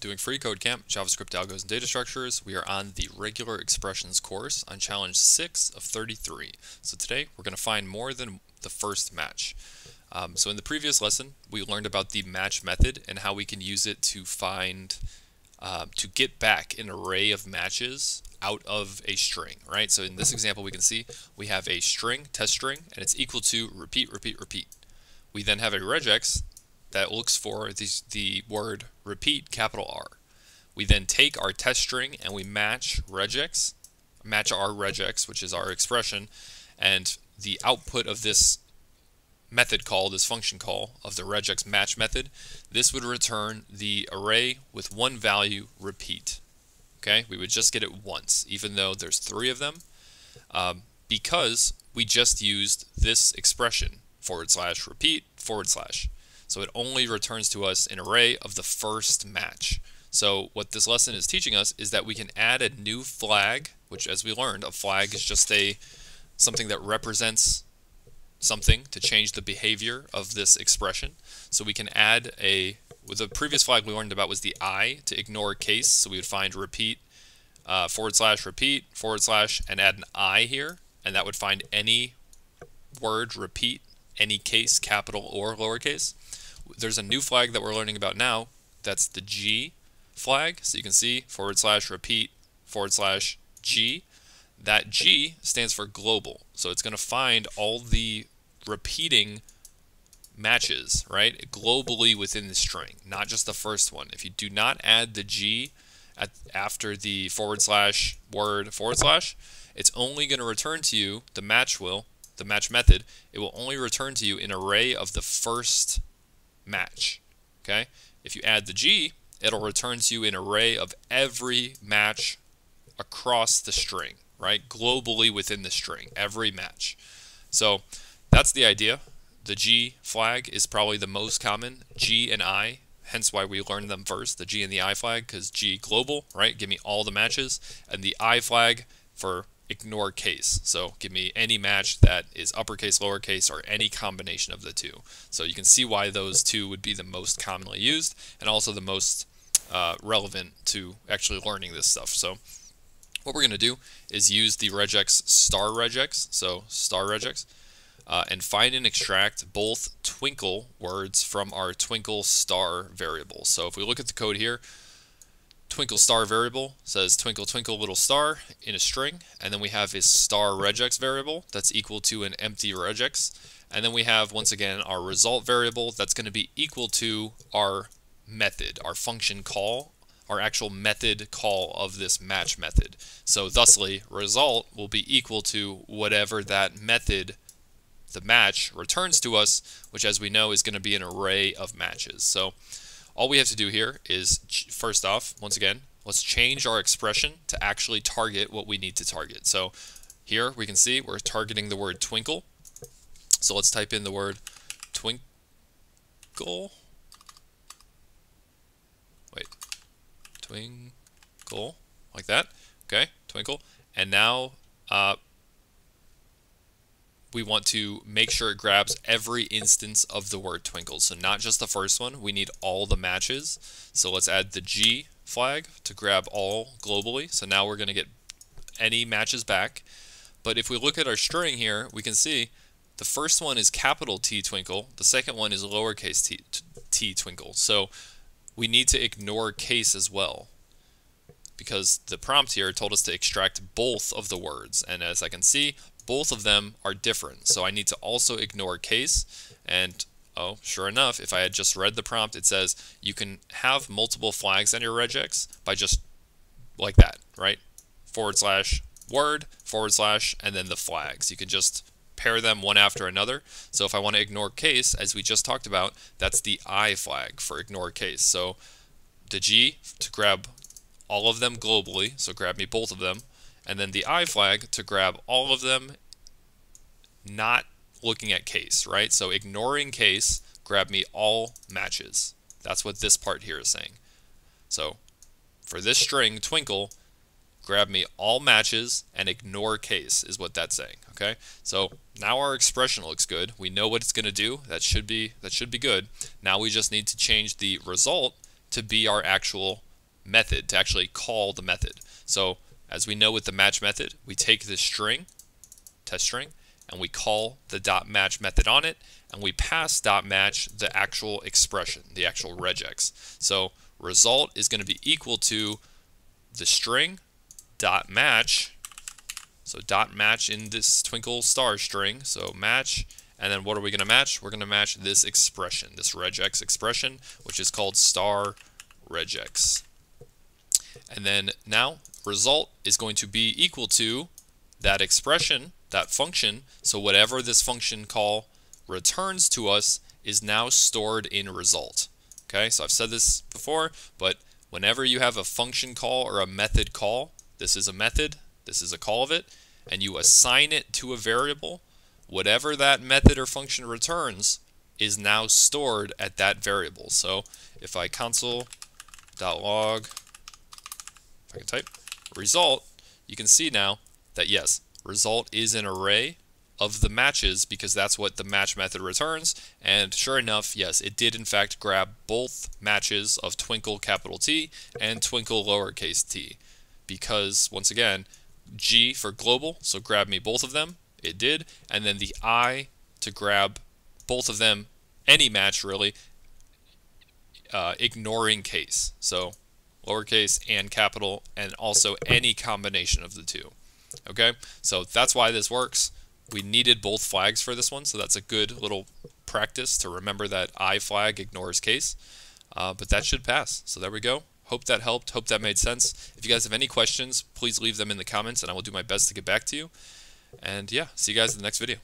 doing Free Code Camp, JavaScript Algos and Data Structures. We are on the Regular Expressions course on Challenge 6 of 33. So today we're going to find more than the first match. Um, so in the previous lesson, we learned about the match method and how we can use it to find, uh, to get back an array of matches out of a string, right? So in this example, we can see we have a string, test string, and it's equal to repeat, repeat, repeat. We then have a regex that looks for the, the word repeat capital R. We then take our test string and we match regex, match our regex, which is our expression, and the output of this method call, this function call of the regex match method, this would return the array with one value repeat. Okay, we would just get it once, even though there's three of them, um, because we just used this expression, forward slash repeat, forward slash. So it only returns to us an array of the first match. So what this lesson is teaching us is that we can add a new flag, which as we learned, a flag is just a something that represents something to change the behavior of this expression. So we can add a, with the previous flag we learned about was the I to ignore case. So we would find repeat, uh, forward slash repeat, forward slash, and add an I here. And that would find any word repeat, any case, capital or lowercase there's a new flag that we're learning about now. That's the G flag. So you can see forward slash repeat forward slash G. That G stands for global. So it's going to find all the repeating matches, right, globally within the string, not just the first one. If you do not add the G at, after the forward slash word forward slash, it's only going to return to you, the match will, the match method, it will only return to you an array of the first match. Okay? If you add the G, it'll return to you an array of every match across the string, right? Globally within the string, every match. So that's the idea. The G flag is probably the most common. G and I, hence why we learned them first, the G and the I flag, because G global, right? Give me all the matches. And the I flag for ignore case. So give me any match that is uppercase, lowercase, or any combination of the two. So you can see why those two would be the most commonly used and also the most uh, relevant to actually learning this stuff. So what we're going to do is use the regex star regex, so star regex, uh, and find and extract both twinkle words from our twinkle star variable. So if we look at the code here, twinkle star variable says twinkle twinkle little star in a string. And then we have a star regex variable that's equal to an empty regex. And then we have once again our result variable that's going to be equal to our method our function call our actual method call of this match method. So thusly result will be equal to whatever that method the match returns to us which as we know is going to be an array of matches. So all we have to do here is, first off, once again, let's change our expression to actually target what we need to target. So here we can see we're targeting the word twinkle. So let's type in the word twinkle. Wait, twinkle, like that. Okay, twinkle. And now uh, we want to make sure it grabs every instance of the word twinkle. So not just the first one, we need all the matches. So let's add the G flag to grab all globally. So now we're going to get any matches back. But if we look at our string here, we can see the first one is capital T twinkle, the second one is lowercase t, t twinkle. So we need to ignore case as well because the prompt here told us to extract both of the words. And as I can see, both of them are different. So I need to also ignore case. And oh, sure enough, if I had just read the prompt, it says you can have multiple flags on your regex by just like that, right? Forward slash word, forward slash, and then the flags. You can just pair them one after another. So if I want to ignore case, as we just talked about, that's the I flag for ignore case. So the G to grab all of them globally, so grab me both of them, and then the I flag to grab all of them, not looking at case, right? So ignoring case, grab me all matches. That's what this part here is saying. So for this string, twinkle, grab me all matches and ignore case is what that's saying, okay? So now our expression looks good. We know what it's going to do. That should be that should be good. Now we just need to change the result to be our actual method to actually call the method. So as we know with the match method, we take this string, test string, and we call the dot match method on it, and we pass dot match the actual expression, the actual regex. So result is going to be equal to the string dot match. So dot match in this twinkle star string. So match, and then what are we going to match? We're going to match this expression, this regex expression, which is called star regex. And then now result is going to be equal to that expression, that function. So whatever this function call returns to us is now stored in result. Okay, so I've said this before, but whenever you have a function call or a method call, this is a method, this is a call of it, and you assign it to a variable, whatever that method or function returns is now stored at that variable. So if I console.log, if I can type, result, you can see now that yes, result is an array of the matches because that's what the match method returns. And sure enough, yes, it did in fact grab both matches of twinkle capital T and twinkle lowercase t. Because once again, G for global, so grab me both of them, it did. And then the I to grab both of them, any match really, uh, ignoring case. So lowercase and capital, and also any combination of the two. Okay, so that's why this works we needed both flags for this one, so that's a good little practice to remember that I flag ignores case. Uh, but that should pass. So there we go. Hope that helped. Hope that made sense. If you guys have any questions, please leave them in the comments, and I will do my best to get back to you. And yeah, see you guys in the next video.